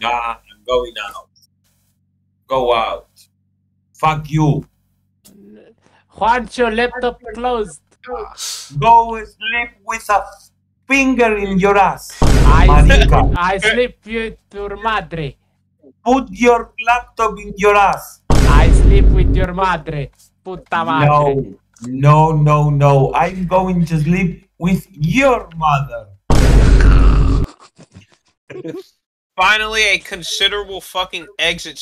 Nah, I'm going out. Go out. Fuck you. Juancho, laptop closed. Go sleep with a finger in your ass. I, Marica. I sleep with your madre. Put your laptop in your ass. I sleep with your madre. Puta madre. No, no, no, no. I'm going to sleep with your mother. Finally, a considerable fucking exit